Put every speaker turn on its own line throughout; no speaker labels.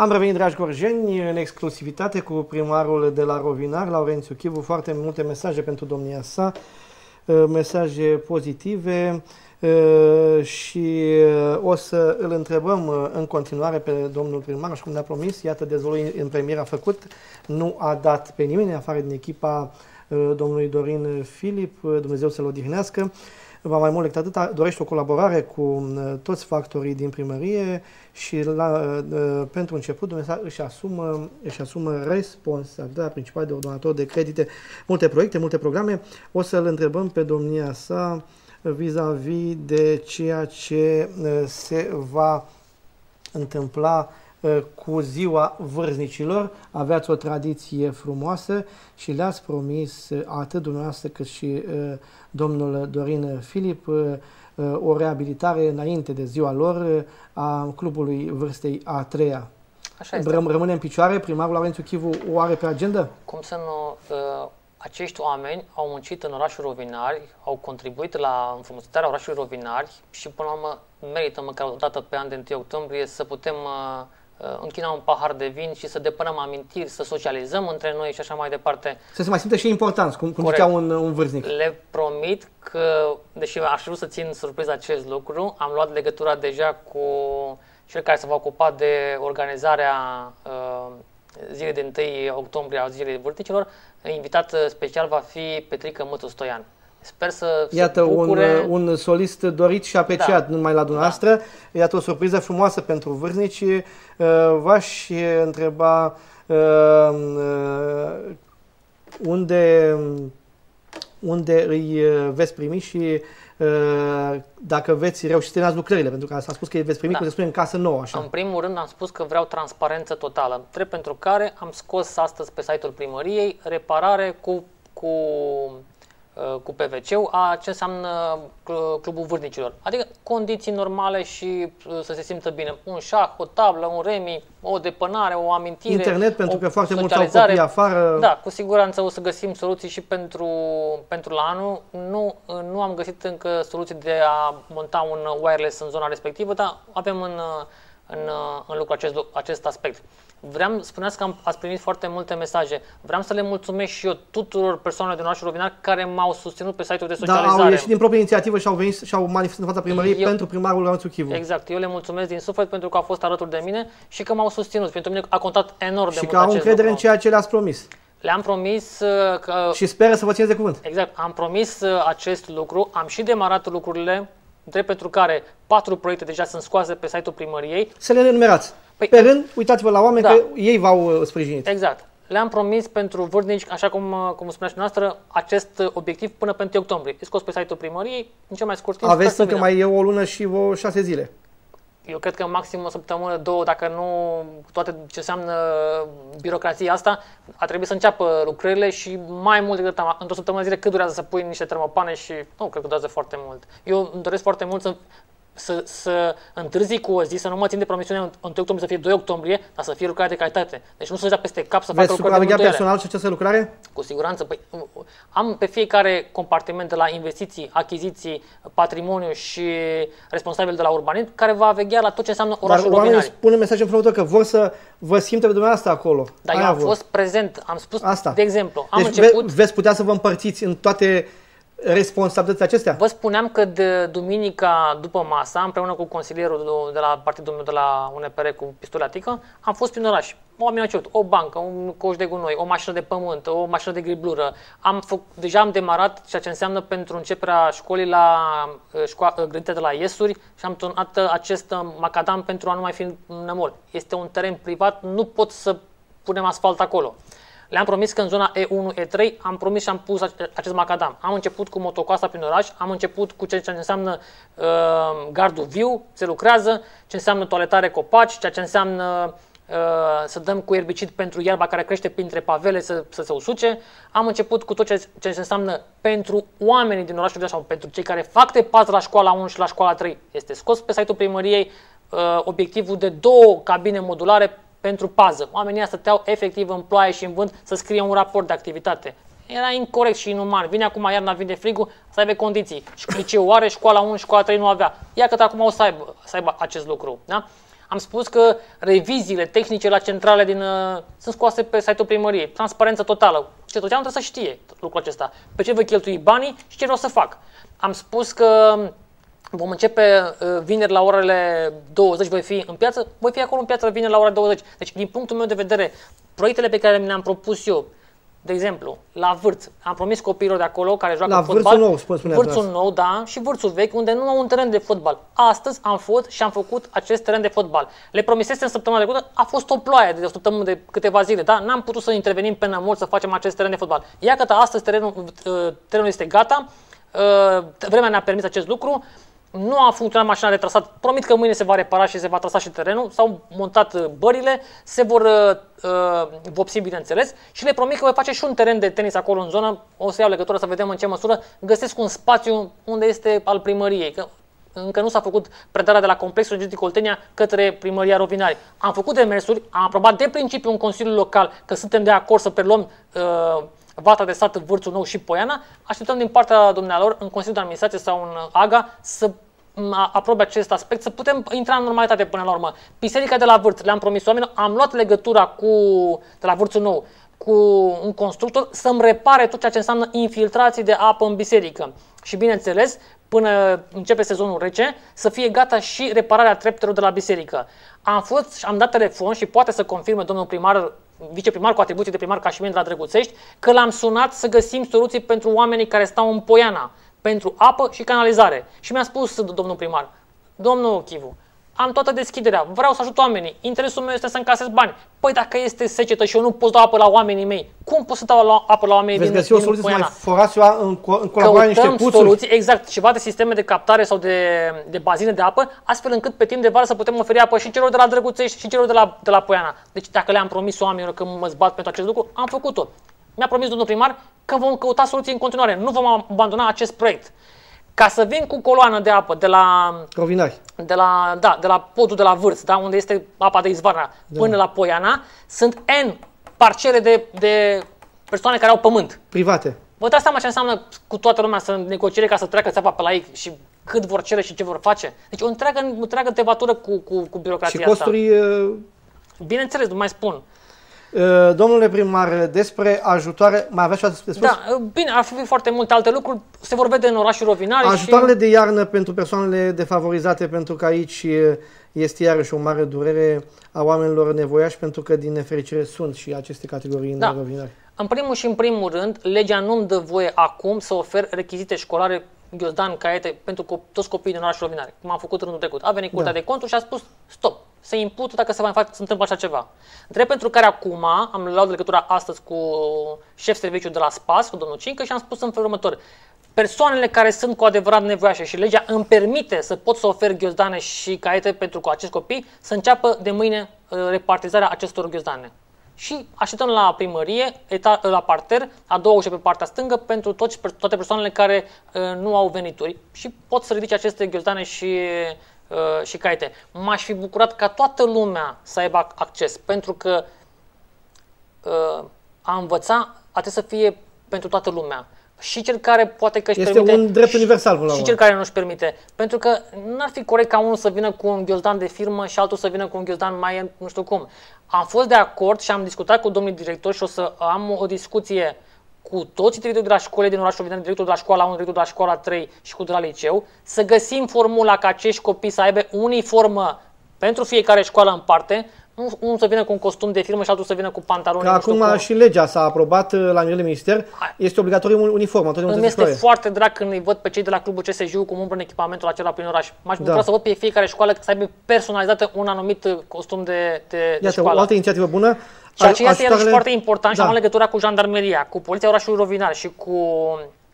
Am revenit, dragi gorjeni, în exclusivitate cu primarul de la Rovinar, Laurențiu Chivu, foarte multe mesaje pentru domnia sa, uh, mesaje pozitive uh, și uh, o să îl întrebăm în continuare pe domnul primar, așa cum ne-a promis, iată dezvolul în premier a făcut, nu a dat pe nimeni afară din echipa domnului Dorin Filip, Dumnezeu să-l odihnească. Va mai mult decât atât, dorește o colaborare cu uh, toți factorii din primărie și la, uh, pentru început Dumnezeu își asumă, își asumă responsabilitatea principală de ordonator de credite, multe proiecte, multe programe. O să-l întrebăm pe domnia sa vis-a-vis -vis de ceea ce uh, se va întâmpla cu ziua vârznicilor. Aveați o tradiție frumoasă și le-ați promis atât dumneavoastră cât și domnul Dorin Filip o reabilitare înainte de ziua lor a clubului vârstei a treia. Așa este. Rămâne în picioare, primarul Laurențiu Chivu o are pe agenda?
Cum să nu... Uh, acești oameni au muncit în orașul Rovinari, au contribuit la înfrumusețarea orașului Rovinari și până la urmă merită măcar o dată pe an de 1 octombrie să putem uh, Uh, închina un pahar de vin și să depănăm amintiri, să socializăm între noi și așa mai departe.
Să se mai simte și important, cum, cum zicea un, un vârstnic.
Le promit că, deși aș vrea să țin surpriza acest lucru, am luat legătura deja cu cel care se va ocupa de organizarea uh, zilei de 1 octombrie a zilei vârtnicilor. Invitat special va fi Petrică Mătu Stoian. Sper să
Iată
se
bucure... un, un solist dorit și apreciat, da. nu numai la dumneavoastră. Da. Iată o surpriză frumoasă pentru vârnici. Uh, v-aș întreba uh, uh, unde, unde îi veți primi și dacă veți reuși să terminați lucrările, pentru că s-a spus că îi veți primi, da. cum se spune, în casă nouă. Așa.
În primul rând am spus că vreau transparență totală, drept pentru care am scos astăzi pe site-ul primăriei reparare cu, cu Uh, cu PVC-ul a ce înseamnă clubul vârnicilor. Adică condiții normale și uh, să se simtă bine. Un șah, o tablă, un remi, o depănare, o amintire.
Internet, pentru că foarte mulți au copii afară.
Da, cu siguranță o să găsim soluții și pentru, pentru la anul. Nu, nu am găsit încă soluții de a monta un wireless în zona respectivă, dar avem în, în, în lucru acest, acest aspect. Vreau, spuneați că am, ați primit foarte multe mesaje. Vreau să le mulțumesc și eu tuturor persoanelor din orașul Rovinar care m-au susținut pe site-ul de socializare.
Da, au ieșit din proprie inițiativă și au venit și au manifestat în fața primăriei eu, pentru primarul Laurențiu Chivu.
Exact. Eu le mulțumesc din suflet pentru că au fost alături de mine și că m-au susținut. Pentru mine a contat enorm
și
de
mult Și că au încredere
în
ceea ce le-ați promis.
Le-am promis uh, că...
Și speră să vă țineți de cuvânt.
Exact. Am promis uh, acest lucru, am și demarat lucrurile, drept pentru care patru proiecte deja sunt scoase pe site-ul primăriei.
Să le enumerați. Păi, pe rând, uitați-vă la oameni da. că ei v-au uh, sprijinit.
Exact. Le-am promis pentru vârnici, așa cum, uh, cum spunea și noastră, acest obiectiv până pe 1 octombrie. E scos pe site-ul primăriei, în cel mai scurt timp.
Aveți încă mai e o lună și o șase zile.
Eu cred că maxim o săptămână, două, dacă nu toate ce înseamnă birocrația asta, a trebuit să înceapă lucrările și mai mult decât într-o săptămână zile cât durează să pui niște termopane și nu cred că durează foarte mult. Eu îmi doresc foarte mult să să, să întârzi cu o zi, să nu mă țin de promisiunea 1 octombrie să fie 2 octombrie, dar să fie lucrare de calitate. Deci nu să dea peste cap să facă lucrări
de personal și această lucrare?
Cu siguranță. Păi, am pe fiecare compartiment de la investiții, achiziții, patrimoniu și responsabil de la urbanism care va veghea la tot ce înseamnă orașul Dar oamenii
spun un mesaj în că vor să vă simte pe dumneavoastră acolo.
Dar eu am vor. fost prezent, am spus,
Asta.
de exemplu, am
deci
început...
veți putea să vă împărțiți în toate responsabilități acestea?
Vă spuneam că de duminica după masa, împreună cu consilierul de la partidul meu de la UNPR cu pistolatică, am fost prin oraș. Oamenii au cerut o bancă, un coș de gunoi, o mașină de pământ, o mașină de griblură. Am făc, deja am demarat ceea ce înseamnă pentru începerea școlii la uh, școală, uh, grădite de la Iesuri și am tonat acest uh, macadam pentru a nu mai fi nămol. Este un teren privat, nu pot să punem asfalt acolo. Le-am promis că în zona E1, E3 am promis și am pus acest macadam. Am început cu motocoasta prin oraș, am început cu ceea ce înseamnă uh, gardul viu, se lucrează, ce înseamnă toaletare copaci, ceea ce înseamnă uh, să dăm cu erbicid pentru iarba care crește printre pavele să, să se usuce. Am început cu tot ce, ce înseamnă pentru oamenii din orașul de sau pentru cei care fac de pas la școala 1 și la școala 3. Este scos pe site-ul primăriei uh, obiectivul de două cabine modulare pentru pază. Oamenii stăteau efectiv în ploaie și în vânt să scrie un raport de activitate. Era incorrect și inuman. Vine acum iarna, vine frigul, să aibă condiții. Și liceu are, școala 1, școala 3 nu avea. Ia că acum o să aibă, să aibă acest lucru. Da? Am spus că reviziile tehnice la centrale din, uh, sunt scoase pe site-ul primăriei. Transparență totală. Cetățeanul trebuie să știe lucrul acesta. Pe ce voi cheltui banii și ce vreau să fac. Am spus că Vom începe uh, vineri la orele 20, voi fi în piață, voi fi acolo în piață vineri la ora 20. Deci, din punctul meu de vedere, proiectele pe care mi le-am propus eu, de exemplu, la Vârț, am promis copiilor de acolo care joacă
la
fotbal.
Vârțul nou, spune
Vârțul nou, da, și Vârțul vechi, unde nu au un teren de fotbal. Astăzi am fost și am făcut acest teren de fotbal. Le promisese în săptămâna trecută, a fost o ploaie de o săptămână de câteva zile, da? N-am putut să intervenim pe nămol să facem acest teren de fotbal. Iată că astăzi terenul, uh, terenul este gata, uh, vremea ne-a permis acest lucru, nu a funcționat mașina de trasat. Promit că mâine se va repara și se va trasa și terenul. S-au montat uh, bările, se vor uh, uh, vopsi, bineînțeles, și le promit că voi face și un teren de tenis acolo în zonă. O să iau legătură să vedem în ce măsură găsesc un spațiu unde este al primăriei. Că încă nu s-a făcut predarea de la Complexul Energetic Oltenia către primăria Rovinari. Am făcut demersuri, am aprobat de principiu în Consiliul Local că suntem de acord să preluăm uh, Vata de Sat, Vârțul Nou și Poiana, așteptăm din partea dumnealor în Consiliul de Administrație sau în AGA să aprobe acest aspect, să putem intra în normalitate până la urmă. Biserica de la Vârț, le-am promis oamenilor, am luat legătura cu, de la Vârțul Nou cu un constructor să-mi repare tot ceea ce înseamnă infiltrații de apă în biserică. Și bineînțeles, până începe sezonul rece, să fie gata și repararea treptelor de la biserică. Am fost, am dat telefon și poate să confirme domnul primar viceprimar cu atribuții de primar ca și mine de la Drăguțești, că l-am sunat să găsim soluții pentru oamenii care stau în Poiana, pentru apă și canalizare. Și mi-a spus domnul primar, domnul Chivu, am toată deschiderea, vreau să ajut oamenii, interesul meu este să încasez bani. Păi dacă este secetă și eu nu pot da apă la oamenii mei, cum pot să dau la apă la oamenii
Veți
din,
găsi o soluție să mai forați în, în colaborare niște puțuri?
soluții, exact, ceva de sisteme de captare sau de, de bazine de apă, astfel încât pe timp de vară să putem oferi apă și celor de la Drăguțești și celor de la, de la Poiana. Deci dacă le-am promis oamenilor că mă zbat pentru acest lucru, am făcut-o. Mi-a promis domnul primar că vom căuta soluții în continuare, nu vom abandona acest proiect. Ca să vin cu coloană de apă de la...
Rovinari.
De la, da, de la podul de la vârf, da, unde este apa de izvarna, da. până la Poiana, sunt N parcele de, de persoane care au pământ.
Private.
Vă dați seama ce înseamnă cu toată lumea să negociere ca să treacă țeava pe la ei și cât vor cere și ce vor face? Deci o întreagă, întreagă tevatură cu, cu, cu birocrația
Și costuri... Asta. Uh,
Bineînțeles, nu mai spun.
Uh, domnule primar, despre ajutoare, mai aveți ceva de spus?
Da, uh, bine, ar fi foarte multe alte lucruri, se vor vede în orașul Rovinari.
Ajutoarele
și...
de iarnă pentru persoanele defavorizate, pentru că aici uh, este iarăși o mare durere a oamenilor nevoiași, pentru că din nefericire sunt și aceste categorii
da.
în Rovinari.
În primul și în primul rând, legea nu-mi dă voie acum să ofer rechizite școlare ghiozdan, caiete pentru co- toți copiii din orașul Rovinari, cum am făcut rândul trecut. A venit Curtea da. de Conturi și a spus stop, se impută dacă se, va face, se întâmplă așa ceva. Drept pentru care acum am luat legătura astăzi cu șef serviciu de la SPAS, cu domnul Cincă și am spus în felul următor. Persoanele care sunt cu adevărat nevoiașe și legea îmi permite să pot să ofer ghiozdane și caiete pentru cu acest copii, să înceapă de mâine uh, repartizarea acestor ghiozdane și așteptăm la primărie, la parter, a doua ușă pe partea stângă, pentru toți, toate persoanele care uh, nu au venituri și pot să ridice aceste ghiozane și, uh, și caite. M-aș fi bucurat ca toată lumea să aibă acces, pentru că uh, a învăța trebuie să fie pentru toată lumea și cel care poate că își
este
permite...
un drept universal până
Și cel care nu își permite. Pentru că n-ar fi corect ca unul să vină cu un ghiozdan de firmă și altul să vină cu un ghiozdan mai nu știu cum. Am fost de acord și am discutat cu domnul director și o să am o discuție cu toți directorii de la școli din orașul Rovineni, directorul de la școala 1, directorul de la școala 3 și cu de la liceu, să găsim formula ca acești copii să aibă uniformă pentru fiecare școală în parte, unul să vină cu un costum de firmă și altul să vină cu pantaloni. Că
acum
cum.
și legea s-a aprobat uh, la nivel de minister, este obligatoriu uniformă.
Îmi este foarte drag când îi văd pe cei de la clubul CSJ cum umbră în echipamentul acela prin oraș. M-aș bucura da. să văd pe fiecare școală să aibă personalizată un anumit uh, costum de, de,
Iată,
de școală.
o altă inițiativă bună.
Ceea ce este ajutoarele... foarte important da. și am legătura cu jandarmeria, cu poliția orașului Rovinar și cu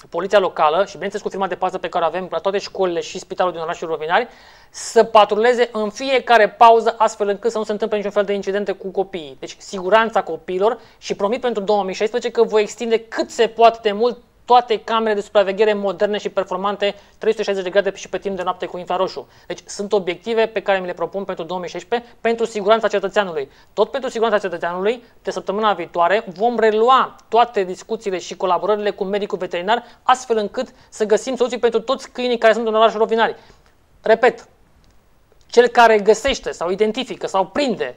poliția locală și bineînțeles cu firma de pază pe care o avem la toate școlile și spitalul din orașul Rovinari, să patruleze în fiecare pauză astfel încât să nu se întâmple niciun fel de incidente cu copiii. Deci siguranța copiilor și promit pentru 2016 că voi extinde cât se poate de mult toate camerele de supraveghere moderne și performante 360 de grade și pe timp de noapte cu infraroșu. Deci sunt obiective pe care mi le propun pentru 2016 pentru siguranța cetățeanului. Tot pentru siguranța cetățeanului, de săptămâna viitoare vom relua toate discuțiile și colaborările cu medicul veterinar astfel încât să găsim soluții pentru toți câinii care sunt în orașul Rovinari. Repet, cel care găsește sau identifică sau prinde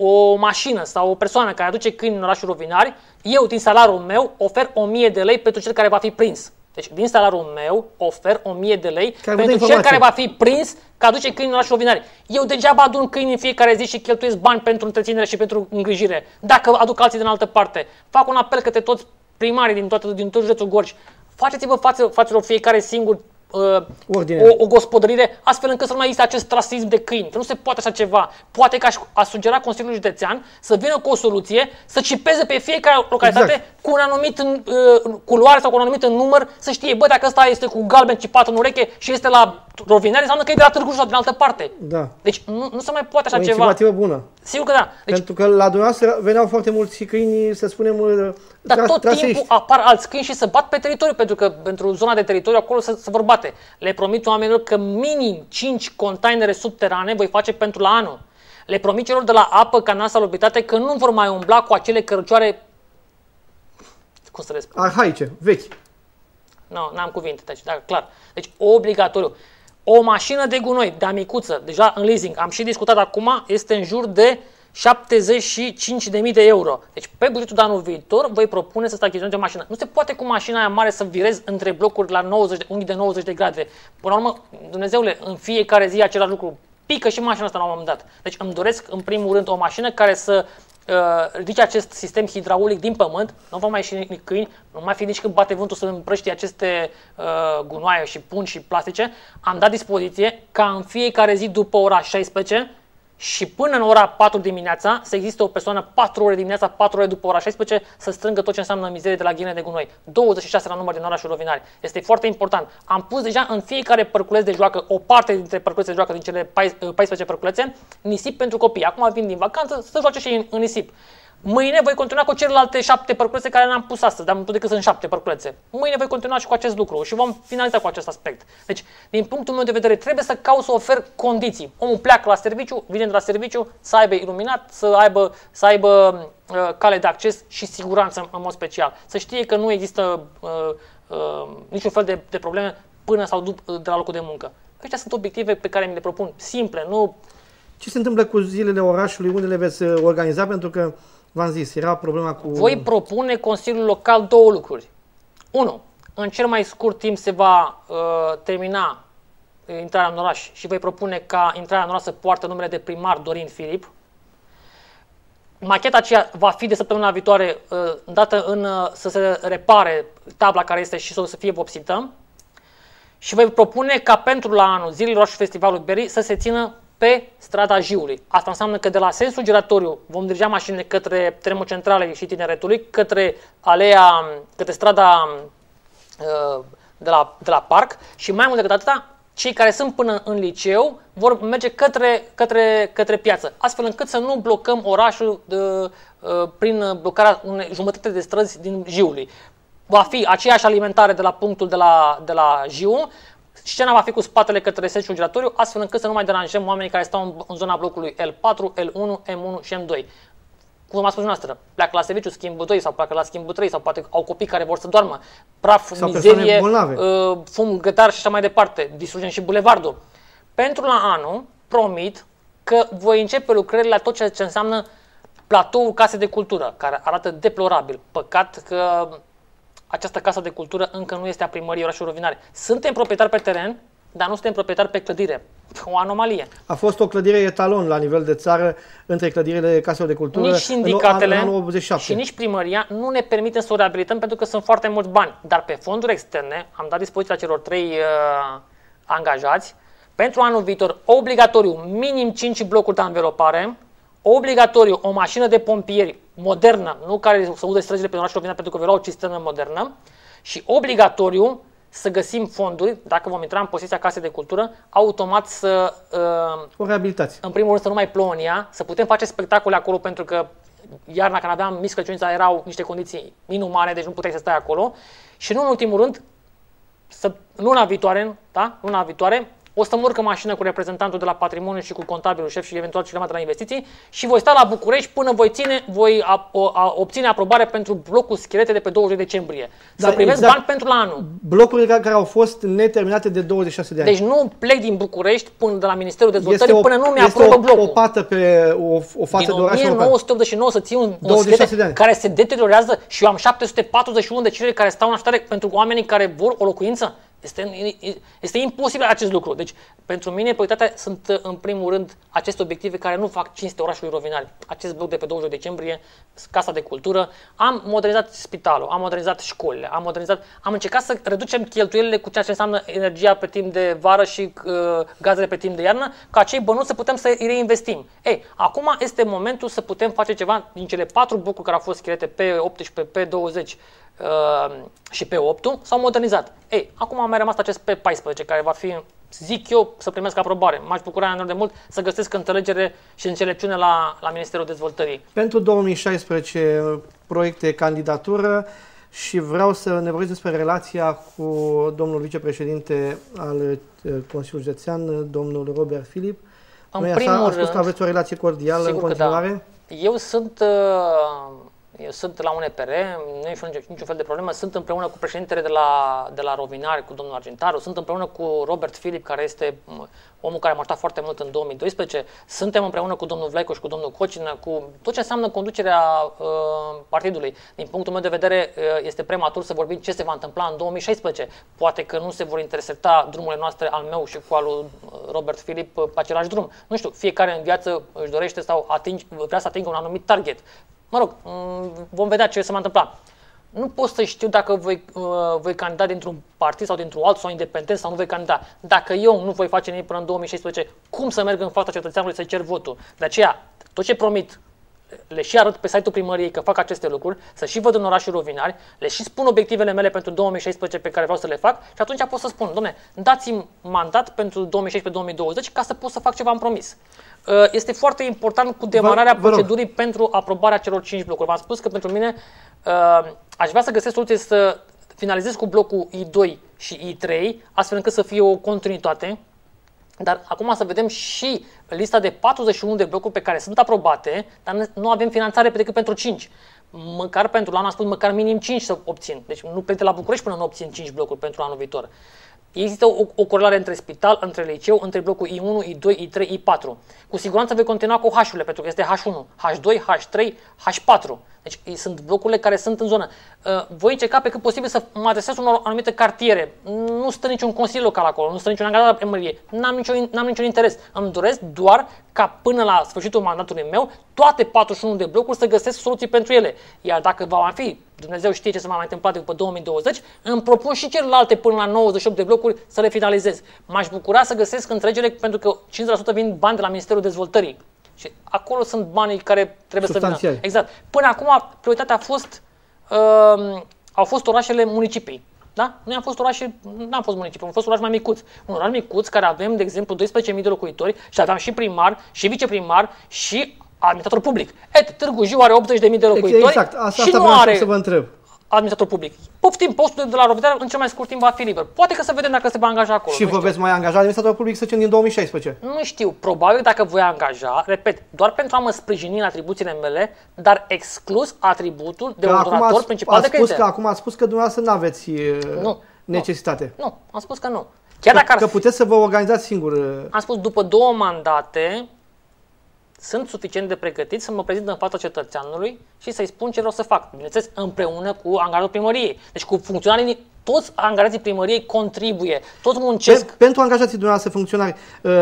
o mașină sau o persoană care aduce câini în orașul Rovinari, eu din salariul meu ofer 1000 de lei pentru cel care va fi prins. Deci din salariul meu ofer 1000 de lei
Care
pentru
dă
cel
informație.
care va fi prins că aduce câini în orașul Rovinari. Eu degeaba adun câini în fiecare zi și cheltuiesc bani pentru întreținere și pentru îngrijire. Dacă aduc alții din altă parte, fac un apel către toți primarii din, toată, din tot județul Gorj. Faceți-vă față, față fiecare singur uh,
Ordine.
o, o gospodărire, astfel încât să nu mai există acest rasism de câini. Că nu se poate așa ceva. Poate că aș, a sugera Consiliul Județean să vină cu o soluție, să cipeze pe fiecare localitate
Exact.
cu un anumit uh, culoare sau cu un anumit număr, să știe, bă, dacă ăsta este cu galben cipat în ureche și este la Rovinari, înseamnă că e de la Târgu Jiu sau din altă parte.
Da.
Deci nu, nu se mai poate
O
așa ceva.
inițiativă bună.
Sigur că da. Deci,
Pentru că la dumneavoastră veneau foarte mulți câini, să spunem, uh,
dar
tra-
tot
traseiști.
timpul apar alți câini și se bat pe teritoriu, pentru că pentru zona de teritoriu acolo se, se vor bate. Le promit oamenilor că minim 5 containere subterane voi face pentru la anul. Le promit celor de la apă, canal, salubritate că nu vor mai umbla cu acele cărăcioare, cum să le spun,
Arhaice, vechi.
Nu, n-am cuvinte, deci, da, clar. Deci, obligatoriu. O mașină de gunoi, de amicuță, deja în leasing, am și discutat acum, este în jur de 75.000 de euro. Deci, pe bugetul de anul viitor, voi propune să să achiziționezi o mașină. Nu se poate cu mașina aia mare să virezi între blocuri la 90 de, unghi de 90 de grade. Până la urmă, Dumnezeule, în fiecare zi același lucru. Pică și mașina asta la un moment dat. Deci îmi doresc, în primul rând, o mașină care să uh, ridice acest sistem hidraulic din pământ, nu va mai ieși nici câini, nu mai fi nici când bate vântul să împrăștie aceste uh, gunoaie și pungi și plastice, am dat dispoziție ca în fiecare zi după ora 16 și până în ora 4 dimineața să existe o persoană 4 ore dimineața, 4 ore după ora 16 să strângă tot ce înseamnă mizerie de la ghine de gunoi. 26 la număr din orașul Rovinari. Este foarte important. Am pus deja în fiecare părculeț de joacă, o parte dintre părculețe de joacă din cele 14 părculețe, nisip pentru copii. Acum vin din vacanță să joace și în, în nisip. Mâine voi continua cu celelalte șapte părculețe care n-am pus astăzi, dar am putut decât sunt șapte părculețe. Mâine voi continua și cu acest lucru și vom finaliza cu acest aspect. Deci, din punctul meu de vedere, trebuie să caut să ofer condiții. Omul pleacă la serviciu, vine de la serviciu, să aibă iluminat, să aibă, să aibă uh, cale de acces și siguranță în, în mod special. Să știe că nu există uh, uh, niciun fel de, de probleme până sau după, de la locul de muncă. Acestea sunt obiective pe care mi le propun, simple, nu
Ce se întâmplă cu zilele orașului? Unde le veți uh, organiza? Pentru că, v-am zis, era problema cu...
Voi propune Consiliul Local două lucruri. Unu, în cel mai scurt timp se va uh, termina uh, intrarea în oraș și voi propune ca intrarea în oraș să poartă numele de primar Dorin Filip. Macheta aceea va fi de săptămâna viitoare uh, dată în uh, să se repare tabla care este și să, să fie vopsită. Și voi propune ca pentru la anul zilele oraș și festivalul Berry să se țină pe strada Jiului. Asta înseamnă că de la sensul giratoriu vom dirija mașinile către terenul centralei și tineretului, către alea, către strada uh, de la, de la parc și mai mult decât atâta, cei care sunt până în liceu vor merge către, către, către piață, astfel încât să nu blocăm orașul de, uh, prin blocarea unei jumătate de străzi din Jiului. Va fi aceeași alimentare de la punctul de la, de la Jiu, Scena va fi cu spatele către sensul giratoriu, astfel încât să nu mai deranjăm oamenii care stau în, în zona blocului L4, L1, M1 și M2. Cum am spus noastră, pleacă la serviciu, schimbul 2 sau pleacă la schimbul 3 sau poate au copii care vor să doarmă, praf,
Sau persoane
mizerie,
bolnave.
uh, fum, gătar și așa mai departe. Distrugem și bulevardul. Pentru la anul, promit că voi începe lucrările la tot ceea ce înseamnă platoul case de cultură, care arată deplorabil. Păcat că această casă de cultură încă nu este a primăriei orașului Rovinare. Suntem proprietari pe teren, dar nu suntem proprietari pe clădire. O anomalie.
A fost o clădire etalon la nivel de țară între clădirile caselor de cultură
Nici
în,
sindicatele
în anul 87.
și nici primăria nu ne permitem să o reabilităm pentru că sunt foarte mulți bani. Dar pe fonduri externe am dat dispoziția celor trei uh, angajați pentru anul viitor obligatoriu minim 5 blocuri de anvelopare, obligatoriu o mașină de pompieri modernă, nu care să ude străzile pe orașul Rovinat pentru că vreau o cisternă modernă și obligatoriu să găsim fonduri, dacă vom intra în posesia casei de cultură, automat să uh,
O reabilitație.
în primul rând să nu mai plouă în ea, să putem face spectacole acolo pentru că iarna când aveam Miss Crăciunița erau niște condiții inumane, deci nu puteai să stai acolo. Și nu în ultimul rând, să, luna viitoare, da? luna viitoare, o să mă urc în mașină cu reprezentantul de la patrimoniu și cu contabilul șef și eventual cineva de la investiții și voi sta la București până voi ține, voi a, a, obține aprobare pentru blocul schelete de pe 20 decembrie. Să primesc exact. bani pentru la anul.
Blocurile care au fost neterminate de 26 de ani.
Deci nu plec din București până de la Ministerul Dezvoltării o, până nu mi-aprobă blocul.
o pată pe o, o față
din
de oraș
1989 să ții un, un schelete care se deteriorează și eu am 741 de cereri care stau în așteptare pentru oamenii care vor o locuință? Este, este imposibil acest lucru. Deci, pentru mine, prioritatea sunt, în primul rând, aceste obiective care nu fac cinste orașului Rovinari. Acest bloc de pe 20 decembrie, Casa de Cultură. Am modernizat spitalul, am modernizat școlile, am modernizat, am încercat să reducem cheltuielile cu ceea ce înseamnă energia pe timp de vară și uh, gazele pe timp de iarnă, ca acei bănuți să putem să îi reinvestim. Ei, acum este momentul să putem face ceva din cele patru blocuri care au fost chirete pe 18, pe 20, Uh, și pe 8 s-au modernizat. Ei, acum a mai rămas acest pe 14 care va fi, zic eu, să primesc aprobare. M-aș bucura enorm de mult să găsesc înțelegere și înțelepciune la, la Ministerul Dezvoltării.
Pentru 2016 proiecte candidatură și vreau să ne vorbesc despre relația cu domnul vicepreședinte al uh, Consiliului Județean, domnul Robert Filip. În Noi primul așa, rând, spus că aveți o relație cordială în da. continuare?
Da. Eu sunt uh, eu sunt la un EPR, nu e niciun, niciun fel de problemă, sunt împreună cu președintele de la, de la Rovinari, cu domnul Argentaru, sunt împreună cu Robert Filip, care este omul care m-a ajutat foarte mult în 2012, suntem împreună cu domnul Vlaico și cu domnul Cocină, cu tot ce înseamnă conducerea uh, partidului. Din punctul meu de vedere, uh, este prematur să vorbim ce se va întâmpla în 2016. Poate că nu se vor intercepta drumurile noastre al meu și cu al lui Robert Filip pe același drum. Nu știu, fiecare în viață își dorește sau atingi, vrea să atingă un anumit target. Mă rog, mm, vom vedea ce se va întâmpla. Nu pot să știu dacă voi, uh, voi candida dintr-un partid sau dintr-un alt sau independent sau nu voi candida. Dacă eu nu voi face nimic până în 2016, cum să merg în fața cetățeanului să cer votul? De aceea, tot ce promit, le și arăt pe site-ul primăriei că fac aceste lucruri, să și văd în orașul Rovinari, le și spun obiectivele mele pentru 2016 pe care vreau să le fac și atunci pot să spun, domne, dați-mi mandat pentru 2016-2020 ca să pot să fac ceva am promis. Uh, este foarte important cu demararea vă, vă procedurii rog. pentru aprobarea celor 5 blocuri. V-am spus că pentru mine uh, aș vrea să găsesc soluție să finalizez cu blocul I2 și I3, astfel încât să fie o continuitate. Dar acum să vedem și lista de 41 de blocuri pe care sunt aprobate, dar nu avem finanțare decât pentru 5. Măcar pentru anul am spus măcar minim 5 să obțin. Deci nu plec de la București până nu obțin 5 blocuri pentru anul viitor. Există o, o corelare între spital, între liceu, între blocul I1, I2, I3, I4. Cu siguranță vei continua cu H-urile, pentru că este H1, H2, H3, H4. Deci sunt blocurile care sunt în zonă. Uh, voi încerca pe cât posibil să mă adresez unor anumite cartiere. Nu stă niciun consiliu local acolo, nu stă niciun angajat la primărie. N-am niciun, n-am niciun interes. Îmi doresc doar ca până la sfârșitul mandatului meu, toate 41 de blocuri să găsesc soluții pentru ele. Iar dacă va mai fi, Dumnezeu știe ce se va mai întâmpla după 2020, îmi propun și celelalte până la 98 de blocuri să le finalizez. M-aș bucura să găsesc înțelegere pentru că 50% vin bani de la Ministerul Dezvoltării. Și acolo sunt banii care trebuie să vină. Exact. Până acum, prioritatea a fost, uh, au fost orașele municipii. Da? Noi am fost orașe, nu am fost municipii, am fost oraș mai micuț. Un oraș micuț care avem, de exemplu, 12.000 de locuitori și aveam și primar, și viceprimar, și administrator public. Et, Târgu Jiu are 80.000 de locuitori
exact, asta,
și
asta
nu are
să vă întreb
administrator public. Poftim, postul de la Rovidar în cel mai scurt timp va fi liber. Poate că să vedem dacă se va angaja acolo.
Și vă veți mai angaja administrator public să zicem din 2016?
Nu știu, probabil dacă voi angaja, repet, doar pentru a mă sprijini în atribuțiile mele, dar exclus atributul de un donator principal
ați
de credite.
Că, acum ați spus că dumneavoastră nu aveți nu, necesitate.
Nu, nu, am spus că nu. Chiar
că,
dacă ar...
că puteți să vă organizați singur.
Am spus, după două mandate, sunt suficient de pregătit să mă prezint în fața cetățeanului și să-i spun ce vreau să fac. Bineînțeles, împreună cu angajatul primăriei. Deci cu funcționarii, toți angajații primăriei contribuie, toți muncesc. Pe,
pentru angajații dumneavoastră funcționari, uh,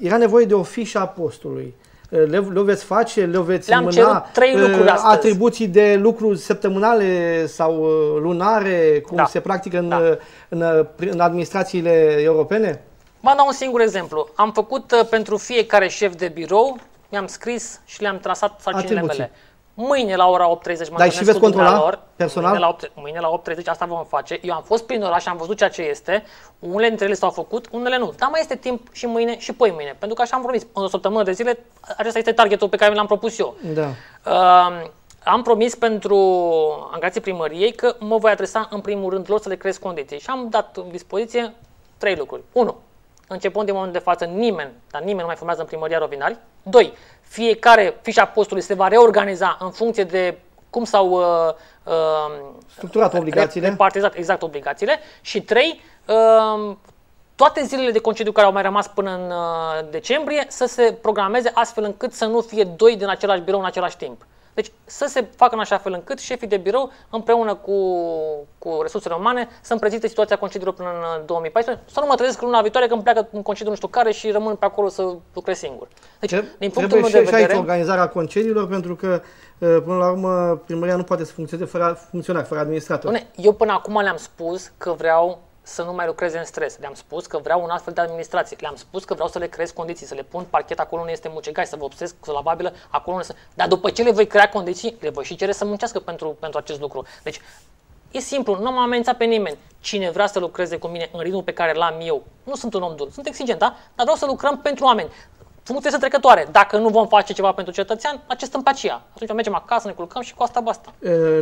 era nevoie de o fișă a postului. Uh, le, le veți face, le veți
Le-am mâna, trei uh, lucruri astăzi.
atribuții de lucru săptămânale sau uh, lunare, cum da. se practică în, da. în, în, în administrațiile europene?
Vă dau un singur exemplu. Am făcut uh, pentru fiecare șef de birou mi-am scris și le-am trasat sarcinile mele. Mâine la ora 8.30 mă
Dar și veți controla lor, personal?
Mâine la, 8, mâine la 8.30 asta vom face. Eu am fost prin oraș și am văzut ceea ce este. Unele dintre ele s-au făcut, unele nu. Dar mai este timp și mâine și poi mâine. Pentru că așa am promis. În o săptămână de zile, acesta este targetul pe care mi l-am propus eu.
Da.
Uh, am promis pentru angajații primăriei că mă voi adresa în primul rând lor să le creez condiții. Și am dat în dispoziție trei lucruri. Unu, începând din momentul de față, nimeni, dar nimeni nu mai formează în primăria rovinari. Doi, fiecare fișa postului se va reorganiza în funcție de cum s-au uh,
uh, structurat obligațiile.
Repartizat exact obligațiile. Și trei, uh, toate zilele de concediu care au mai rămas până în uh, decembrie să se programeze astfel încât să nu fie doi din același birou în același timp. Deci să se facă în așa fel încât șefii de birou împreună cu, cu resursele umane să-mi prezinte situația concediilor până în 2014, să nu mă trezesc luna viitoare când pleacă în concediu nu știu care și rămân pe acolo să lucrez singur.
Deci, din punctul meu de vedere... și aici organizarea concediilor pentru că uh, Până la urmă, primăria nu poate să funcționeze fără funcționari, fără administrator.
Eu până acum le-am spus că vreau să nu mai lucreze în stres. Le-am spus că vreau un astfel de administrație. Le-am spus că vreau să le creez condiții, să le pun parchet acolo unde este mucegai, să vă obsesc cu lavabilă acolo unde să... Dar după ce le voi crea condiții, le voi și cere să muncească pentru, pentru acest lucru. Deci, e simplu, nu m-am amenințat pe nimeni. Cine vrea să lucreze cu mine în ritmul pe care l-am eu, nu sunt un om dur, sunt exigent, da? Dar vreau să lucrăm pentru oameni. Funcție sunt trecătoare. Dacă nu vom face ceva pentru cetățean, acest împacia. Atunci mergem acasă, ne culcăm și cu asta basta.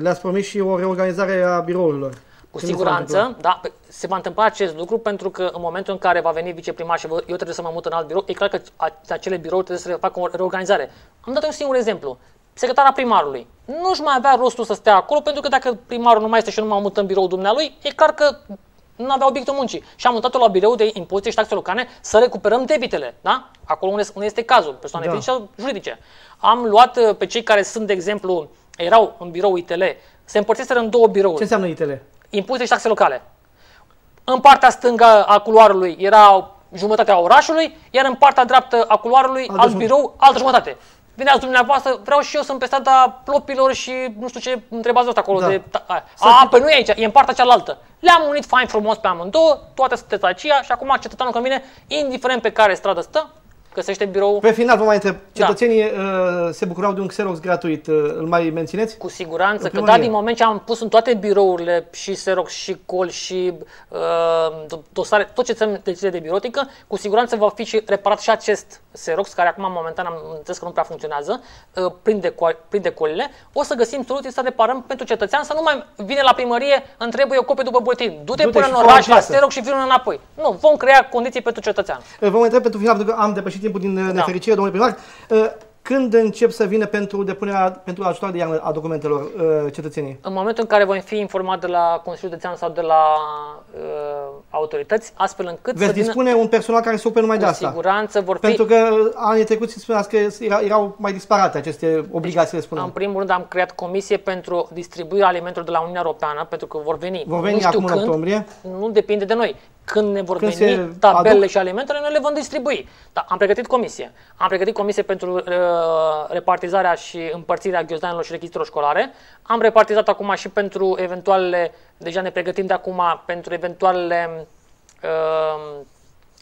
Le-ați promis și o reorganizare a birourilor.
Cu siguranță, da, se va întâmpla acest lucru pentru că în momentul în care va veni viceprimar și eu trebuie să mă mut în alt birou, e clar că acele birouri trebuie să facă o reorganizare. Am dat un singur exemplu. Secretara primarului. Nu-și mai avea rostul să stea acolo pentru că dacă primarul nu mai este și nu mă mut în birou dumnealui, e clar că nu avea obiectul muncii. Și am mutat-o la birou de impozite și taxe locale să recuperăm debitele, da? Acolo unde, unde este cazul, persoane da. fizice sau juridice. Am luat uh, pe cei care sunt, de exemplu, erau în birou ITL, se împărțiseră în două birouri.
Ce înseamnă ITL?
Impuse și taxe locale. În partea stângă a culoarului era jumătatea orașului, iar în partea dreaptă a culoarului, alt, alt birou, altă jumătate. Vineați dumneavoastră, vreau și eu să-mi pe strada plopilor și nu știu ce întrebați asta acolo. Da. De, a, a, păi nu e aici, e în partea cealaltă. Le-am unit fain frumos pe amândouă, toate sunteți aceea și acum cetățeanul când vine, indiferent pe care stradă stă, găsește birou.
Pe final vă mai întreb, da. cetățenii da. uh, se bucurau de un Xerox gratuit, uh, îl mai mențineți?
Cu siguranță, că da, din moment ce am pus în toate birourile și Xerox și col și uh, dosare, tot ce ține de, de birotică, cu siguranță va fi și reparat și acest Xerox, care acum momentan am înțeles că nu prea funcționează, uh, prinde, prinde colile, o să găsim soluții să reparăm pentru cetățean, să nu mai vine la primărie, îmi trebuie o copie după buletin. Du-te, Du-te până în oraș la Xerox și vină înapoi. Nu, vom crea condiții pentru cetățean.
Vă întreb pentru final, pentru că am depășit timpul din da. nefericire, domnule primar. Uh, când încep să vină pentru depunerea, pentru ajutor de iarnă a documentelor uh, cetățenii?
În momentul în care voi fi informat de la Consiliul de Țeană sau de la uh, autorități, astfel încât
Veți să vină... dispune un personal care se ocupe numai de asta.
siguranță vor fi...
Pentru că anii trecuți spuneați că erau mai disparate aceste obligații,
deci, În primul rând am creat comisie pentru distribuirea alimentelor de la Uniunea Europeană, pentru că vor veni.
Vor veni nu știu acum când, în octombrie?
Nu depinde de noi când ne vor când veni tabelele aduc? și alimentele, noi le vom distribui. Da, am pregătit comisie. Am pregătit comisie pentru uh, repartizarea și împărțirea ghiozdanelor și rechizitelor școlare. Am repartizat acum și pentru eventualele, deja ne pregătim de acum pentru eventualele uh,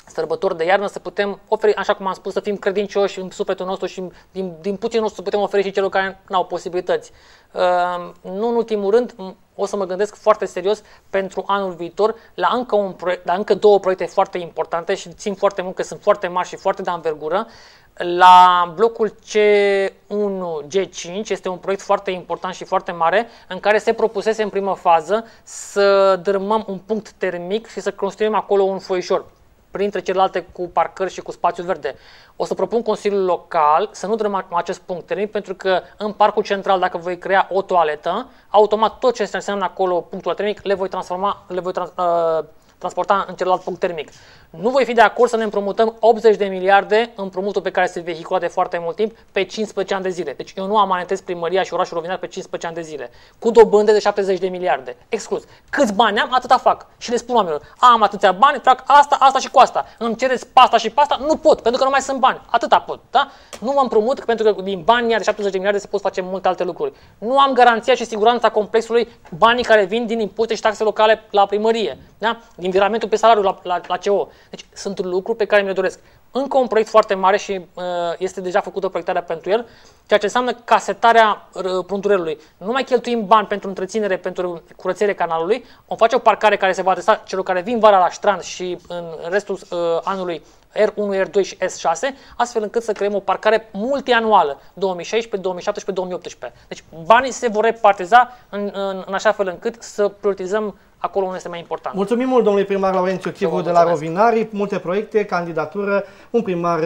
sărbători de iarnă să putem oferi, așa cum am spus, să fim credincioși în sufletul nostru și din, din puțin nostru să putem oferi și celor care nu au posibilități. Uh, nu în ultimul rând, o să mă gândesc foarte serios pentru anul viitor la încă, un proiect, la încă două proiecte foarte importante și țin foarte mult că sunt foarte mari și foarte de anvergură. La blocul C1, G5 este un proiect foarte important și foarte mare în care se propusese în primă fază să dărâmăm un punct termic și să construim acolo un foișor printre celelalte cu parcări și cu spațiu verde. O să propun Consiliul Local să nu dăm acest punct termic pentru că în parcul central, dacă voi crea o toaletă, automat tot ce înseamnă acolo punctul termic le voi transforma, le voi trans, uh, transporta în celălalt punct termic. Nu voi fi de acord să ne împrumutăm 80 de miliarde împrumutul pe care se vehicula de foarte mult timp pe 15 ani de zile. Deci eu nu amanetez primăria și orașul Rovinar pe 15 ani de zile. Cu dobândă de 70 de miliarde. Exclus. Câți bani am, atâta fac. Și le spun oamenilor, am atâția bani, fac asta, asta și cu asta. Îmi cereți pasta și pasta? Nu pot, pentru că nu mai sunt bani. Atâta pot. Da? Nu mă împrumut pentru că din banii de 70 de miliarde se pot face multe alte lucruri. Nu am garanția și siguranța complexului banii care vin din impozite și taxe locale la primărie. Da? Din viramentul pe salariu la, la, la CO. Deci sunt lucruri pe care mi le doresc. Încă un proiect foarte mare și uh, este deja făcută proiectarea pentru el, ceea ce înseamnă casetarea uh, prunturelului. Nu mai cheltuim bani pentru întreținere, pentru curățire canalului, o face o parcare care se va adresa celor care vin vara la strand și în restul uh, anului R1, R2 și S6, astfel încât să creăm o parcare multianuală, 2016, 2017, 2018. Deci banii se vor repartiza în, în, în așa fel încât să prioritizăm acolo unde este mai important.
Mulțumim mult domnului primar Laurențiu Chivu de la Rovinari, multe proiecte, candidatură, un primar,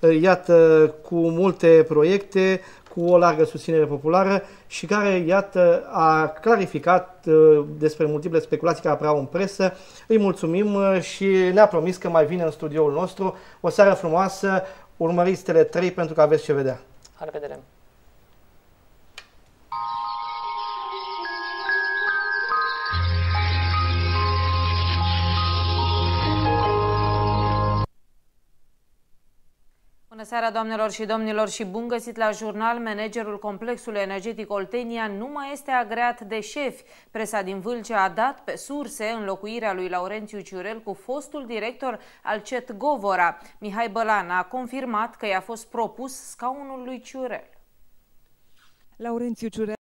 uh, iată, cu multe proiecte, cu o largă susținere populară și care, iată, a clarificat uh, despre multiple speculații care apreau în presă. Îi mulțumim uh, și ne-a promis că mai vine în studioul nostru. O seară frumoasă, urmăriți Tele 3 pentru că aveți ce vedea.
La revedere!
Bună seara, doamnelor și domnilor, și bun găsit la jurnal. Managerul complexului energetic Oltenia nu mai este agreat de șefi. Presa din Vâlcea a dat pe surse înlocuirea lui Laurențiu Ciurel cu fostul director al CET Govora. Mihai Bălan a confirmat că i-a fost propus scaunul lui Ciurel.
Laurențiu Ciurel